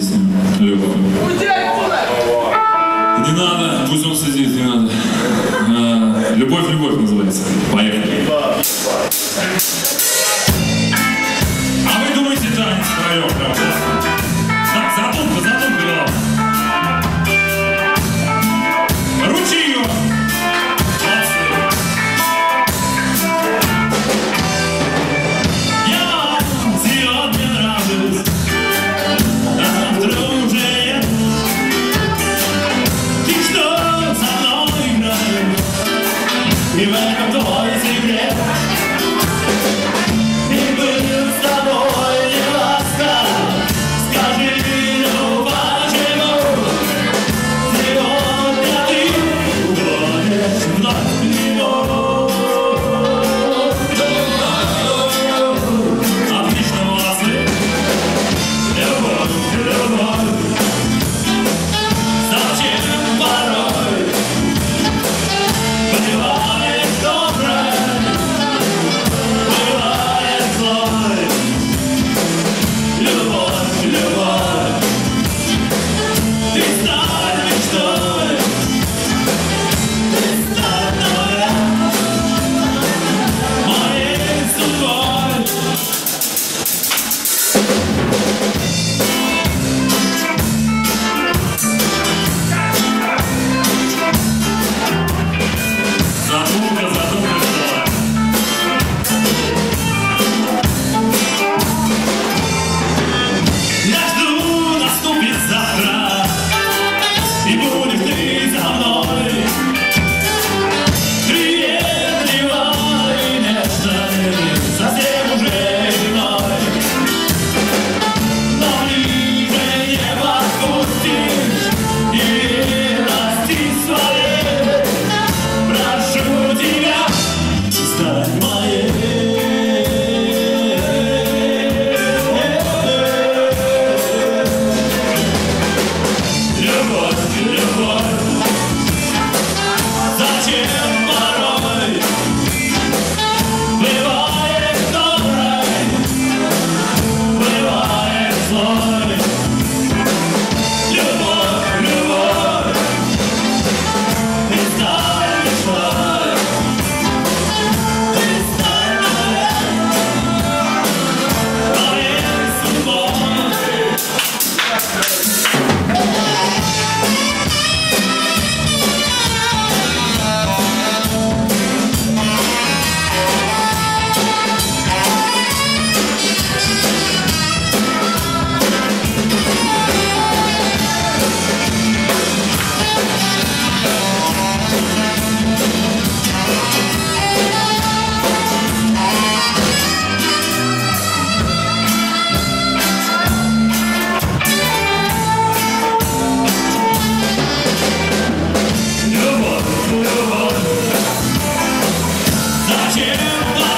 песню. Легкую. Не надо, пусть он сидит, не надо. А, любовь, любовь называется. Поехали. А вы думаете, танец втроем, классно? Amen. Jim.